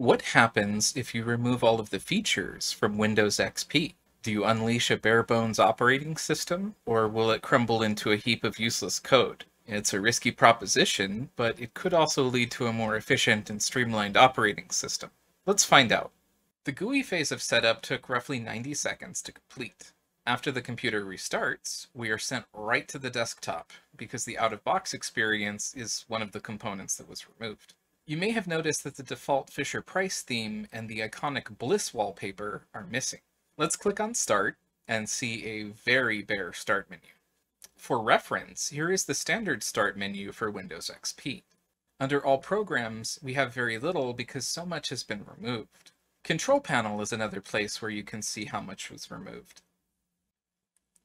What happens if you remove all of the features from Windows XP? Do you unleash a bare bones operating system, or will it crumble into a heap of useless code? It's a risky proposition, but it could also lead to a more efficient and streamlined operating system. Let's find out. The GUI phase of setup took roughly 90 seconds to complete. After the computer restarts, we are sent right to the desktop, because the out-of-box experience is one of the components that was removed. You may have noticed that the default Fisher-Price theme and the iconic Bliss wallpaper are missing. Let's click on Start and see a very bare Start menu. For reference, here is the standard Start menu for Windows XP. Under All Programs, we have very little because so much has been removed. Control Panel is another place where you can see how much was removed.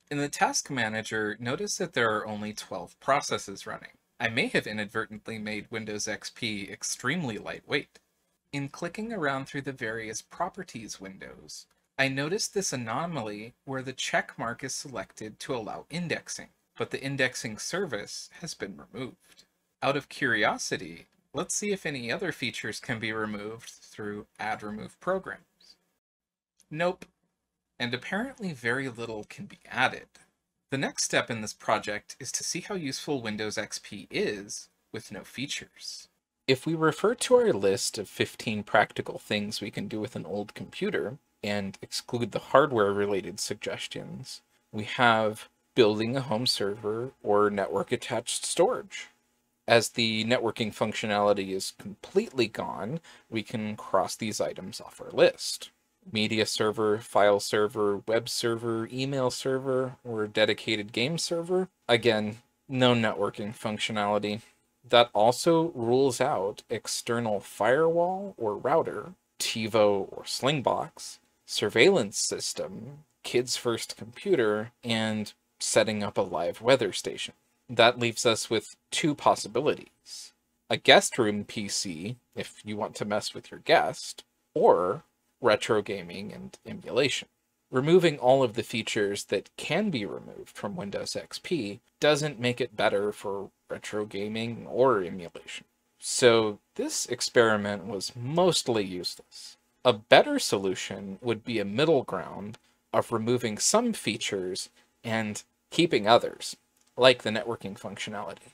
In the Task Manager, notice that there are only 12 processes running. I may have inadvertently made Windows XP extremely lightweight. In clicking around through the various Properties windows, I noticed this anomaly where the check mark is selected to allow indexing, but the indexing service has been removed. Out of curiosity, let's see if any other features can be removed through Add Remove Programs. Nope. And apparently very little can be added. The next step in this project is to see how useful Windows XP is with no features. If we refer to our list of 15 practical things we can do with an old computer and exclude the hardware-related suggestions, we have building a home server or network-attached storage. As the networking functionality is completely gone, we can cross these items off our list media server, file server, web server, email server, or dedicated game server. Again, no networking functionality. That also rules out external firewall or router, TiVo or Slingbox, surveillance system, kids' first computer, and setting up a live weather station. That leaves us with two possibilities. A guest room PC, if you want to mess with your guest, or retro gaming and emulation. Removing all of the features that can be removed from Windows XP doesn't make it better for retro gaming or emulation. So this experiment was mostly useless. A better solution would be a middle ground of removing some features and keeping others, like the networking functionality.